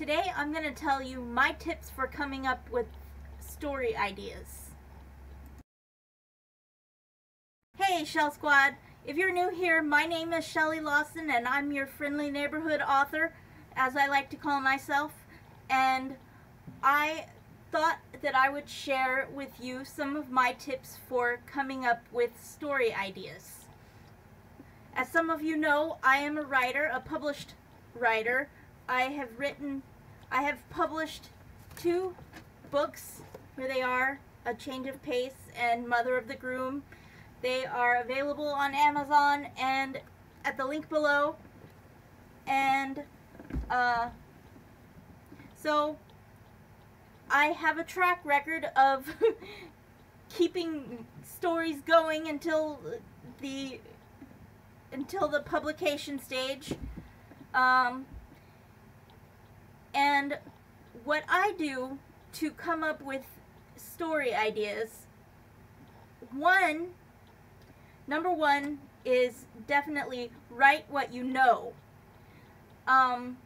Today I'm going to tell you my tips for coming up with story ideas. Hey Shell Squad! If you're new here, my name is Shelly Lawson and I'm your friendly neighborhood author, as I like to call myself. And I thought that I would share with you some of my tips for coming up with story ideas. As some of you know, I am a writer, a published writer. I have written, I have published two books. Here they are, A Change of Pace and Mother of the Groom. They are available on Amazon and at the link below. And uh, so I have a track record of keeping stories going until the until the publication stage. Um, and what I do to come up with story ideas, one, number one is definitely write what you know. Um,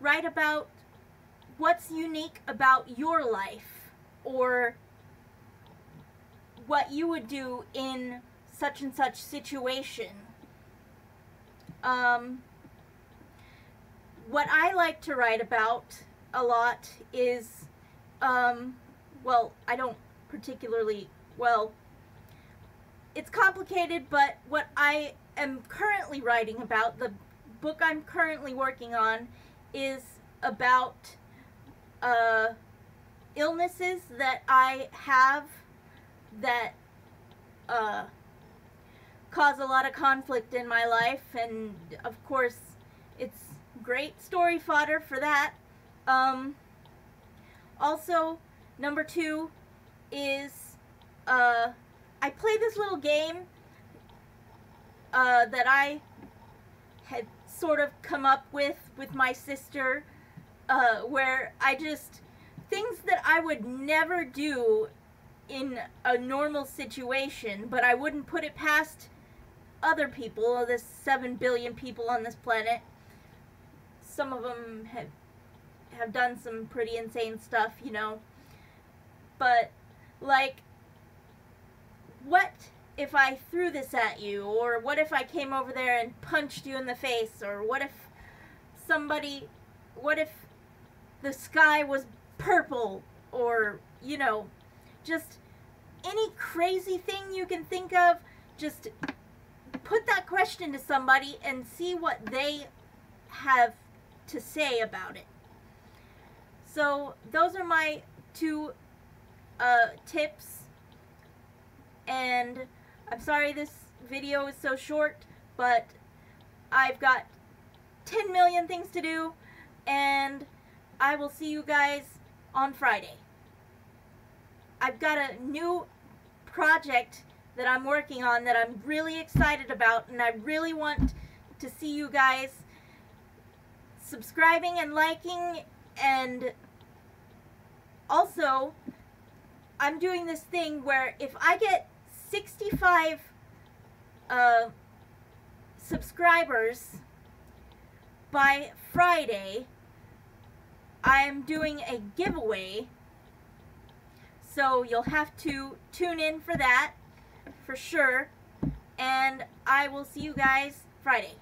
write about what's unique about your life or what you would do in such and such situation. Um, what I like to write about a lot is, um, well, I don't particularly, well, it's complicated, but what I am currently writing about, the book I'm currently working on, is about uh, illnesses that I have that uh, cause a lot of conflict in my life, and of course, it's great story fodder for that. Um, also, number two is uh, I play this little game uh, that I had sort of come up with with my sister uh, where I just things that I would never do in a normal situation, but I wouldn't put it past other people, there's 7 billion people on this planet. Some of them have, have done some pretty insane stuff, you know. But, like, what if I threw this at you? Or what if I came over there and punched you in the face? Or what if somebody, what if the sky was purple? Or, you know, just any crazy thing you can think of, just put that question to somebody and see what they have to say about it. So those are my two uh, tips. And I'm sorry this video is so short, but I've got 10 million things to do. And I will see you guys on Friday. I've got a new project that I'm working on that I'm really excited about and I really want to see you guys subscribing and liking and also I'm doing this thing where if I get 65 uh, subscribers by Friday I'm doing a giveaway so you'll have to tune in for that for sure. And I will see you guys Friday.